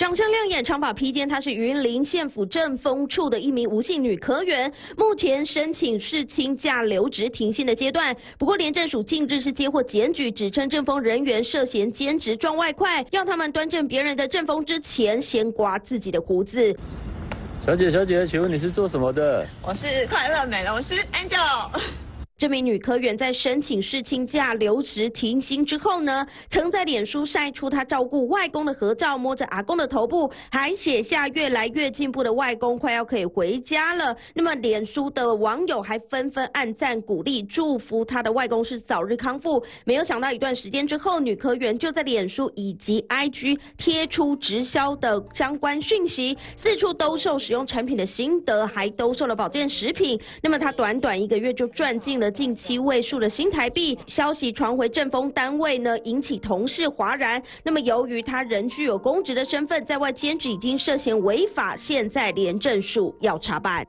长相亮眼、长发披肩，她是云林县府政风处的一名吴姓女科员，目前申请是清假留职停薪的阶段。不过，廉政署近日是接获检举，指称政风人员涉嫌兼职赚外快，要他们端正别人的政风之前，先刮自己的胡子。小姐，小姐，请问你是做什么的？我是快乐美容师 Angel。这名女科员在申请事亲假留职停薪之后呢，曾在脸书晒出她照顾外公的合照，摸着阿公的头部，还写下越来越进步的外公快要可以回家了。那么，脸书的网友还纷纷暗赞鼓励，祝福她的外公是早日康复。没有想到，一段时间之后，女科员就在脸书以及 IG 贴出直销的相关讯息，四处兜售使用产品的心得，还兜售了保健食品。那么，她短短一个月就赚进近七位数的新台币消息传回政风单位呢，引起同事哗然。那么由于他仍具有公职的身份，在外兼职已经涉嫌违法，现在廉政署要查办。